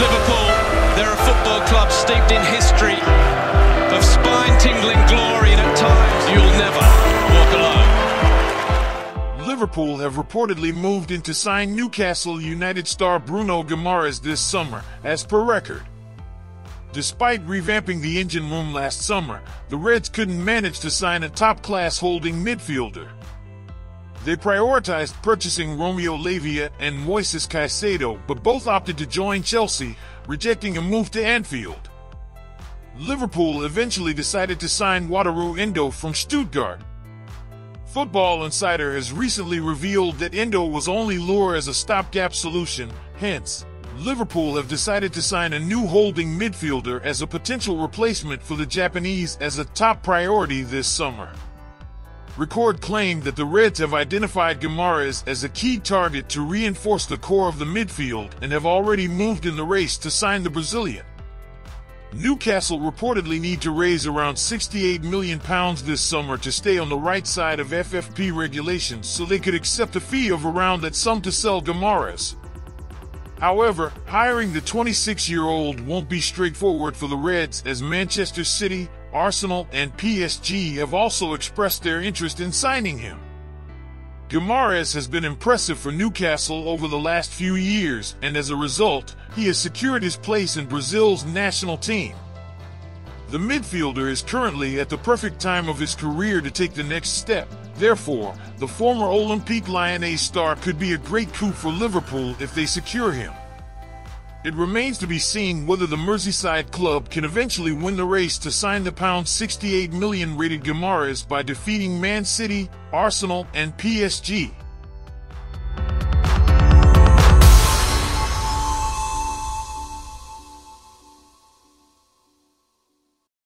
Liverpool, they're a football club steeped in history of spine-tingling glory and at times you'll never walk alone. Liverpool have reportedly moved in to sign Newcastle United star Bruno Guimaraes this summer, as per record. Despite revamping the engine room last summer, the Reds couldn't manage to sign a top-class holding midfielder. They prioritized purchasing Romeo Lavia and Moises Caicedo, but both opted to join Chelsea, rejecting a move to Anfield. Liverpool eventually decided to sign Wataru Endo from Stuttgart. Football Insider has recently revealed that Endo was only lure as a stopgap solution, hence, Liverpool have decided to sign a new holding midfielder as a potential replacement for the Japanese as a top priority this summer. Record claimed that the Reds have identified Guimaraes as a key target to reinforce the core of the midfield and have already moved in the race to sign the Brazilian. Newcastle reportedly need to raise around 68 million pounds this summer to stay on the right side of FFP regulations so they could accept a fee of around that sum to sell Guimaraes. However, hiring the 26-year-old won't be straightforward for the Reds as Manchester City, Arsenal, and PSG have also expressed their interest in signing him. Guimaraes has been impressive for Newcastle over the last few years, and as a result, he has secured his place in Brazil's national team. The midfielder is currently at the perfect time of his career to take the next step. Therefore, the former Olympique Lyonnais star could be a great coup for Liverpool if they secure him. It remains to be seen whether the Merseyside club can eventually win the race to sign the pound 68 million rated Guimaraes by defeating Man City, Arsenal, and PSG.